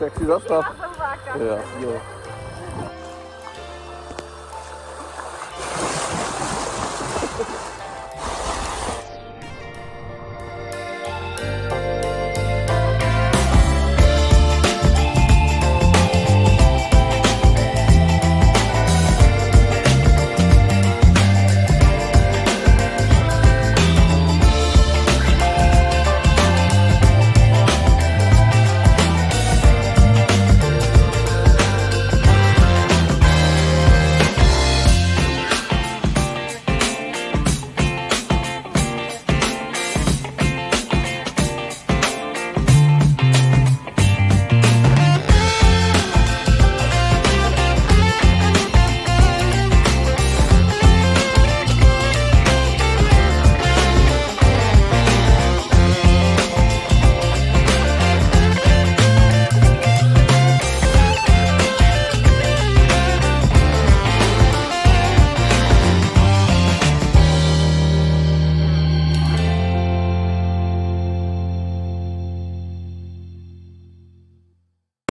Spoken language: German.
Sexy das doch. Ja.